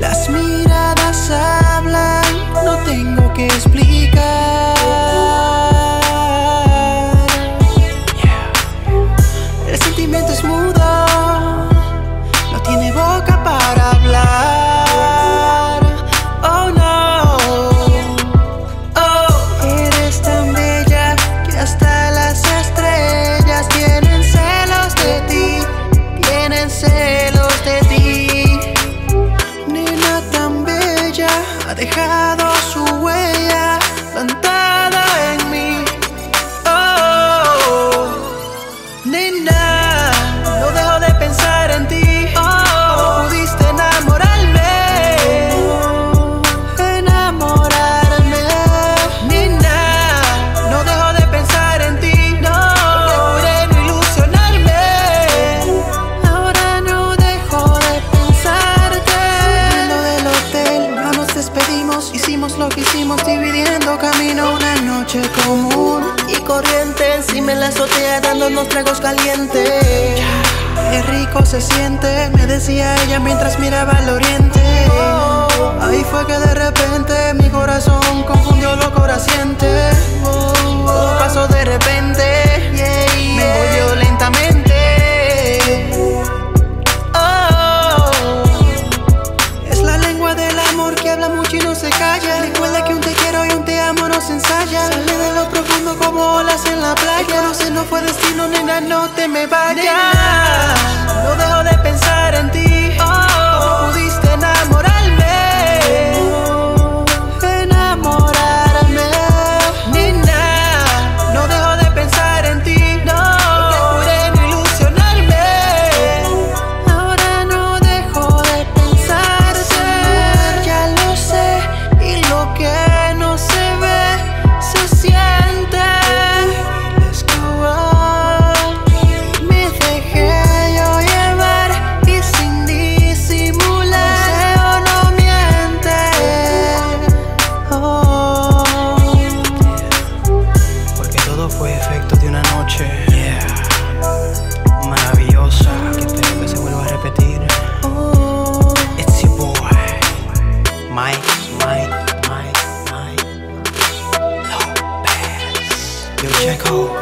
Las miradas hablan, no tengo que explicar. El sentimiento es mudo, no tiene boca para ha camino. Una noche común y corriente. Encima en la azotea, dándonos tragos calientes. Qué rico se siente, me decía ella mientras miraba al oriente. Ahí fue que de repente mi corazón confundió lo coraciente. Pasó de repente, me envolvió lentamente. Oh, es la lengua del amor que habla mucho y no se calla. Recuerda que un te no se ensaya. Sale de lo profundo como olas en la playa. No sé, no fue destino, nena, no te me vayas. Dejo todo fue efecto de una noche maravillosa que espero que se vuelva a repetir. Oh. It's your boy, Mike, Mike, Mike, Mike Lopez. Yo, Checo.